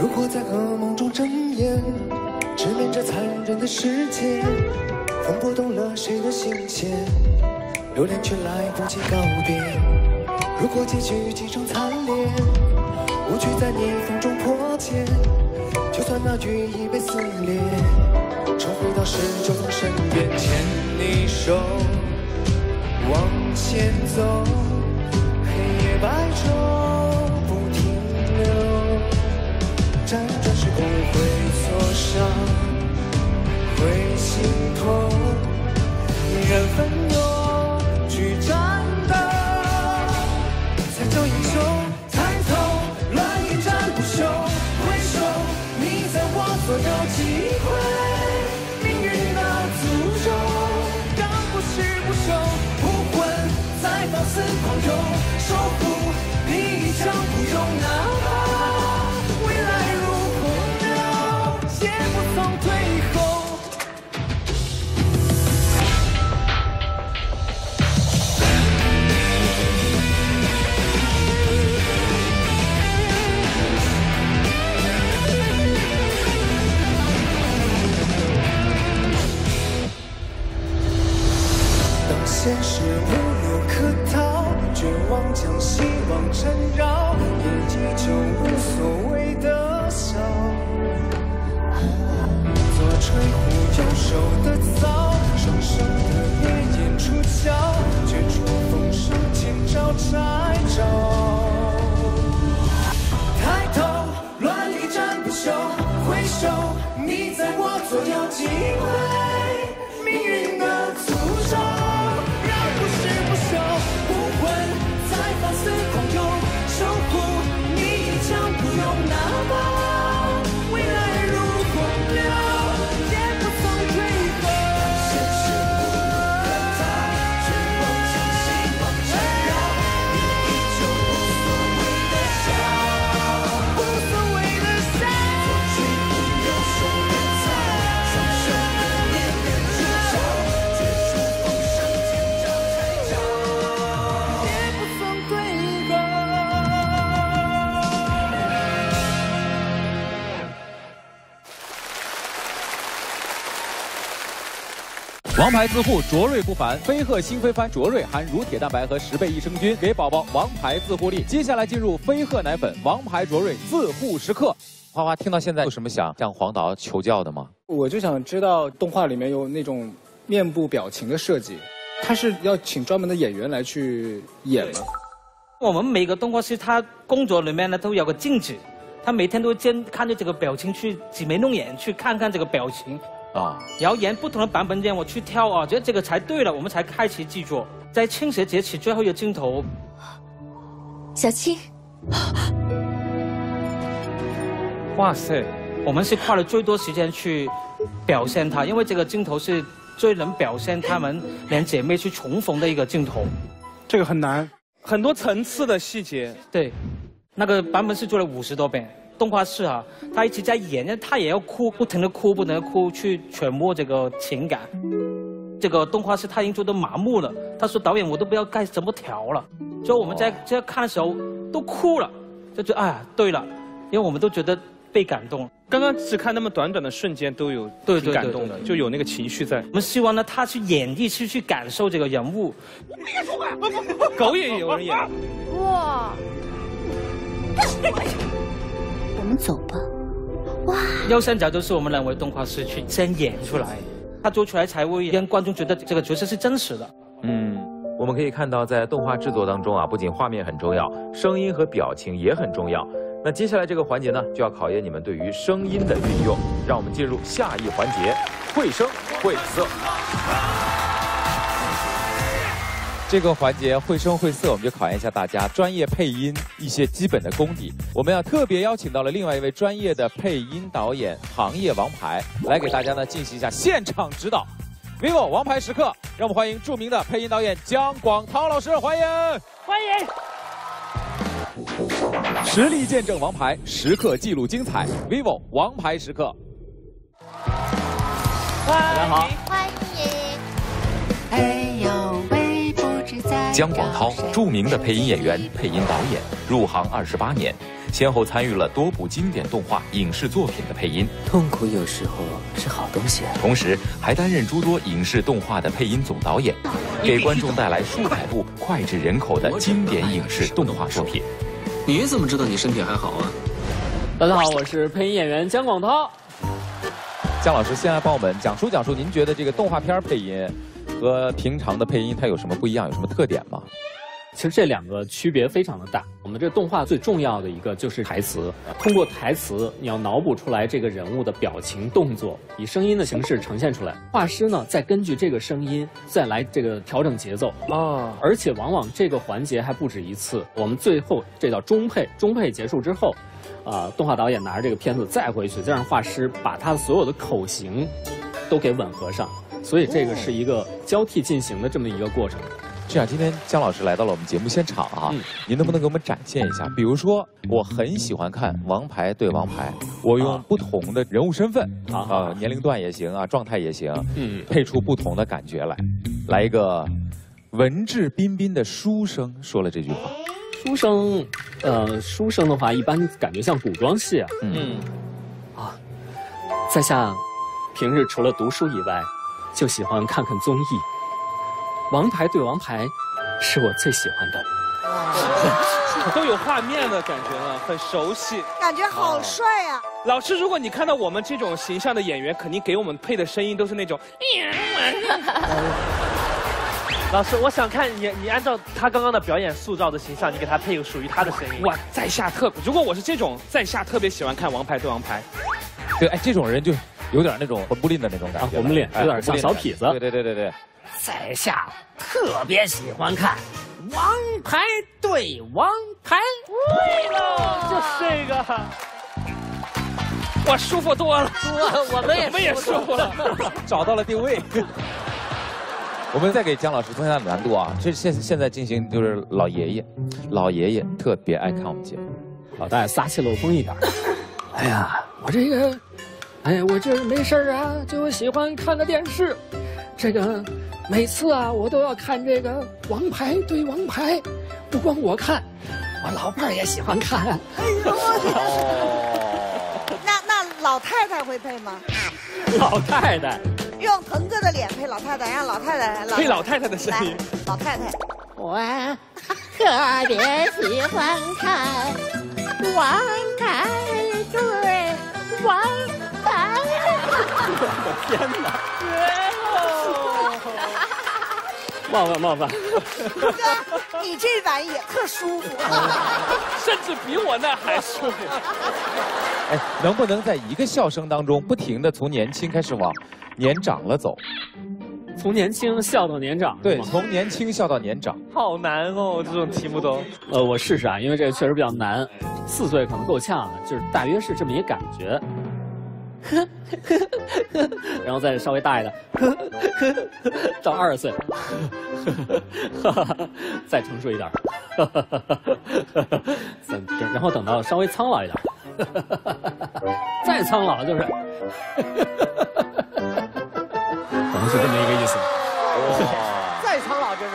如果在噩梦中睁眼，直面这残忍的世界，风拨动了谁的心弦，留恋却来不及告别。如果结局几成惨烈，无惧在逆风中破茧，就算那羽翼被撕裂，重回到时钟身边，牵你手往前走，黑夜白昼不停留。辗转时空会挫伤，会心痛，依然奋勇你在我左右，机会，命运王牌自护卓瑞不凡，飞鹤星飞帆卓瑞含乳铁蛋白和十倍益生菌，给宝宝王牌自护力。接下来进入飞鹤奶粉王牌卓瑞自护时刻。花花听到现在有什么想向黄导求教的吗？我就想知道动画里面有那种面部表情的设计，他是要请专门的演员来去演吗？我们每个动画师他工作里面呢都有个镜子，他每天都监看着这个表情去挤眉弄眼，去看看这个表情，啊，然后演不同的版本这样我去挑啊，觉得这个才对了，我们才开始制作。在青蛇节起最后一个镜头，小青，哇塞，我们是花了最多时间去表现它，因为这个镜头是最能表现她们两姐妹去重逢的一个镜头。这个很难，很多层次的细节。对，那个版本是做了五十多遍。动画师啊，他一直在演，他也要哭，不停的哭，不停的哭，去揣摩这个情感。这个动画师他已经做得麻木了，他说导演我都不知道该怎么调了。所以我们在在看的时候都哭了，就觉得哎呀对了，因为我们都觉得被感动了。刚刚只看那么短短的瞬间，都有挺对对对感动的，对对就有那个情绪在。我们希望呢，他去演绎，去去感受这个人物。别说话狗也有人演，哇！走吧。哇右上角就是我们两位动画师去先演出来，他做出来才会让观众觉得这个角色是真实的。嗯，我们可以看到，在动画制作当中啊，不仅画面很重要，声音和表情也很重要。那接下来这个环节呢，就要考验你们对于声音的运用。让我们进入下一环节，绘声绘色。这个环节绘声绘色，我们就考验一下大家专业配音一些基本的功底。我们要特别邀请到了另外一位专业的配音导演，行业王牌，来给大家呢进行一下现场指导。vivo 王牌时刻，让我们欢迎著名的配音导演姜广涛老师，欢迎！欢迎。实力见证王牌，时刻记录精彩。vivo 王牌时刻，大家好。欢迎。姜广涛，著名的配音演员、配音导演，入行二十八年，先后参与了多部经典动画、影视作品的配音。痛苦有时候是好东西。同时，还担任诸多影视动画的配音总导演，给观众带来数百部脍炙人口的经典影视动画作品。你怎么知道你身体还好啊？大家好，我是配音演员姜广涛。姜老师，先来帮我们讲述讲述，您觉得这个动画片配音？和平常的配音它有什么不一样？有什么特点吗？其实这两个区别非常的大。我们这动画最重要的一个就是台词，通过台词你要脑补出来这个人物的表情动作，以声音的形式呈现出来。画师呢再根据这个声音再来这个调整节奏啊，而且往往这个环节还不止一次。我们最后这叫中配，中配结束之后，啊，动画导演拿着这个片子再回去，再让画师把他的所有的口型都给吻合上。所以这个是一个交替进行的这么一个过程。这样，今天姜老师来到了我们节目现场啊，您能不能给我们展现一下？比如说，我很喜欢看《王牌对王牌》，我用不同的人物身份啊，年龄段也行啊，状态也行，嗯，配出不同的感觉来。来一个文质彬彬的书生说了这句话。书生，呃，书生的话一般感觉像古装戏啊。嗯。啊，在下平日除了读书以外。就喜欢看看综艺，《王牌对王牌》是我最喜欢的。都有画面的感觉了，很熟悉，感觉好帅呀！老师，如果你看到我们这种形象的演员，肯定给我们配的声音都是那种。老师，我想看你，你按照他刚刚的表演塑造的形象，你给他配个属于他的声音。哇，在下特，如果我是这种在下特别喜欢看《王牌对王牌》，对，哎，这种人就。有点那种魂不吝的那种感觉，魂不吝，有点像小痞子。对对对对对，在下特别喜欢看《王牌对王牌》。对了，就是这个，我舒服多了。我我们也我们也舒服了，找到了定位。我们再给姜老师增加难度啊！这现现在进行就是老爷爷，老爷爷特别爱看我们节目，老大爷撒气漏风一点。哎呀，我这个。哎，我这没事啊，就喜欢看个电视。这个每次啊，我都要看这个《王牌对王牌》，不光我看，我老伴儿也喜欢看。哎呦，那那老太太会配吗？老太太用腾哥的脸配老太太，让老太太配老太太的声音。老太太，我特别喜欢看《王牌对王》。我 的天哪！绝了！冒犯冒犯。哥，你这碗也特舒服，甚至比我那还舒服。哎，能不能在一个笑声当中不停的从年轻开始往年长了走？从年轻笑到年长？对，从年轻笑到年长。好难哦，这种题目都。呃，我试试啊，因为这个确实比较难。四岁可能够呛了，就是大约是这么一个感觉。呵 呵然后再稍微大一点，到二十岁，再成熟一点，然后等到稍微苍老一点，再苍老就是，可能是这么一个意思。再苍老就是。